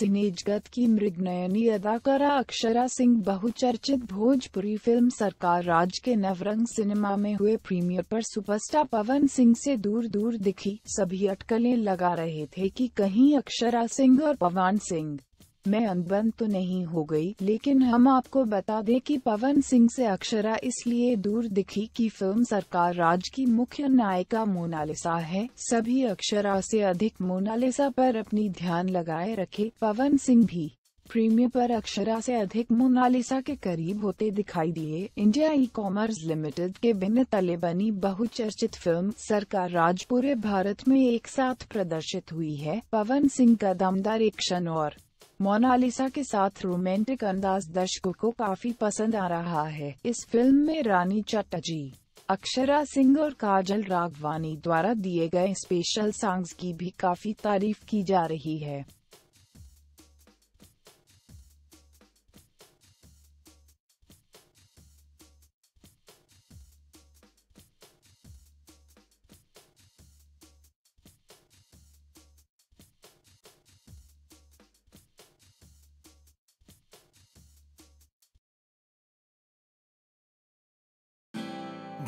सिने जगत की मृगनयनी अदाकारा अक्षरा सिंह बहुचर्चित भोजपुरी फ़िल्म सरकार राज के नवरंग सिनेमा में हुए प्रीमियर पर सुपरस्टार पवन सिंह से दूर दूर दिखी। सभी अटकलें लगा रहे थे कि कहीं अक्षरा सिंह और पवन सिंह में अनबन तो नहीं हो गई, लेकिन हम आपको बता दें कि पवन सिंह से अक्षरा इसलिए दूर दिखी कि फ़िल्म सरकार राज की मुख्य नायिका मोनालिसा है। सभी अक्षरा से अधिक मोनालिसा पर अपनी ध्यान लगाए रखे पवन सिंह भी। प्रीमियर पर अक्षरा से अधिक मोनालिसा के करीब होते दिखाई दिए। इंडिया ई कॉमर्स लिमिटेड के बिन तले बनी बहुचर्चित फ़िल्म सरकार राज पूरे भारत में एक साथ प्रदर्शित हुई है। पवन सिंह का दमदार एक्शन और मोनालिसा के साथ रोमांटिक अंदाज दर्शकों को काफ़ी पसंद आ रहा है। इस फ़िल्म में रानी चटर्जी, अक्षरा सिंह और काजल राघवानी द्वारा दिए गए स्पेशल सॉन्ग्स की भी काफ़ी तारीफ़ की जा रही है।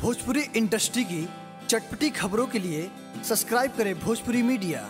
भोजपुरी इंडस्ट्री की चटपटी खबरों के लिए सब्सक्राइब करें भोजपुरी मीडिया।